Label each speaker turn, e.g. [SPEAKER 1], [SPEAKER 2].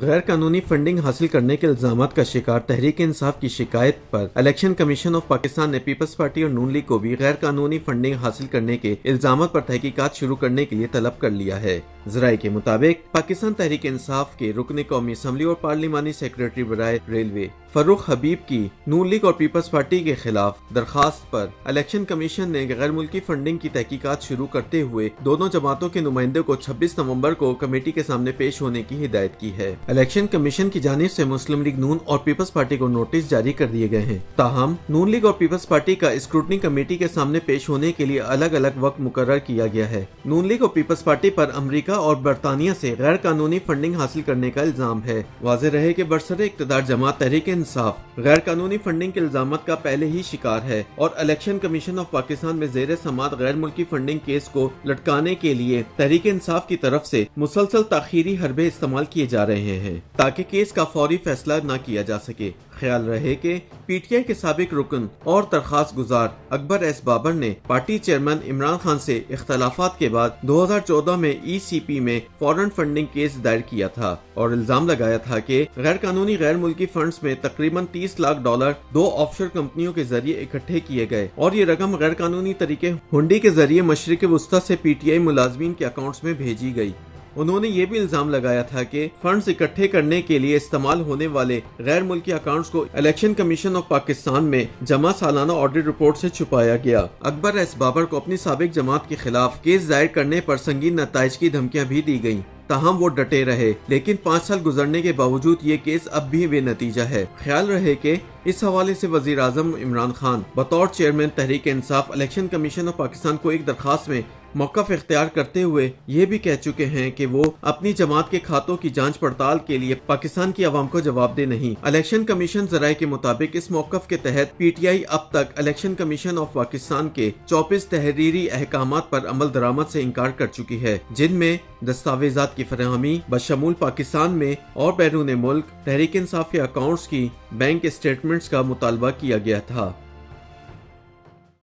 [SPEAKER 1] غیر قانونی فنڈنگ حاصل کرنے کے الزامات کا شکار، تحریک انصاف کی شکایت پر۔ الیکشن کمیشن آف پاکستان نے پیپلز پارٹی اور نون لیگ کو بھی غیر قانونی فنڈنگ حاصل کرنے کے الزامات پر تحقیقات شروع کرنے کے لیے طلب کر لیا ہے۔ ذرائع کے مطابق، پاکستان تحریک انصاف کے رکن قومی اسمبلی اور پارلیمانی سیکرٹری برائے ریلوے فروخ حبیب کی نون لیگ اور پیپلز پارٹی کے خلاف درخواست پر۔ الیکشن کمیشن نے غیر ملکی فنڈنگ کی تحقیقات شروع کرتے ہوئے دونوں جماعتوں کے نمائندے کو چھبیس نومبر کو کمیٹی کے سامنے پیش ہونے کی ہدایت کی ہے۔ الیکشن کمیشن کی جانب سے مسلم لیگ نون اور پیپلز پارٹی کو نوٹس جاری کر دیے گئے ہیں۔ تاہم، نون لیگ اور پیپلز پارٹی کا اسکروٹنی کمیٹی کے سامنے پیش ہونے کے لیے الگ الگ وقت مقرر کیا گیا ہے۔ نون لیگ اور پیپلز پارٹی پر امریکہ اور برطانیہ سے غیر قانونی فنڈنگ حاصل کرنے کا الزام ہے۔ واضح رہے کہ برسر اقتدار جماعت تحریک انصاف غیر قانونی فنڈنگ کے الزامات کا پہلے ہی شکار ہے اور الیکشن کمیشن آف پاکستان میں زیر سماعت غیر ملکی فنڈنگ کیس کو لٹکانے کے لیے تحریک انصاف کی طرف سے مسلسل تاخیری حربے استعمال کیے جا رہے ہیں۔ تاکہ کیس کا فوری فیصلہ نہ کیا جا سکے۔ خیال رہے کہ پی ٹی آئی کے سابق رکن اور درخواست گزار اکبر ایس بابر نے پارٹی چیئرمین عمران خان سے اختلافات کے بعد دو ہزار چودہ میں ای سی پی میں فورن فنڈنگ کیس دائر کیا تھا اور الزام لگایا تھا کہ غیر قانونی غیر ملکی فنڈز میں تقریباً تیس لاکھ ڈالر دو آف شور کمپنیوں کے ذریعے اکٹھے کیے گئے اور یہ رقم غیر قانونی طریقے ہنڈی کے ذریعے مشرق وسطی سے پی ٹی آئی ملازمین کے اکاؤنٹس میں بھیجی گئی۔ انہوں نے یہ بھی الزام لگایا تھا کہ فنڈز اکٹھے کرنے کے لیے استعمال ہونے والے غیر ملکی اکاؤنٹس کو الیکشن کمیشن آف پاکستان میں جمع سالانہ آڈٹ رپورٹ سے چھپایا گیا۔ اکبر ایس بابر کو اپنی سابق جماعت کے خلاف کیس دائر کرنے پر سنگین نتائج کی دھمکیاں بھی دی گئیں۔ تاہم وہ ڈٹے رہے، لیکن پانچ سال گزرنے کے باوجود یہ کیس اب بھی بے نتیجہ ہے۔ خیال رہے کہ اس حوالے سے وزیر اعظم عمران خان بطور chairman Tehreek Insaf election commission of Pakistan کو ایک درخواست میں موقف اختیار کرتے ہوئے یہ بھی کہہ چکے ہیں کہ وہ اپنی جماعت کے کھاتوں کی جانچ پڑتال کے لیے پاکستان کی عوام کو جواب دے نہیں۔ الیکشن کمیشن ذرائع کے مطابق اس موقف کے تحت پی ٹی آئی اب تک الیکشن کمیشن آف پاکستان کے چوبیس تحریری احکامات پر عمل درامت سے انکار کر چکی ہے، جن میں دستاویزات کی فراہمی، بشمول پاکستان میں اور بیرون ملک، تحریک انصاف کے اکاؤنٹس کی بینک اسٹیٹمنٹ اسٹیٹمنٹس کا مطالبہ کیا گیا تھا۔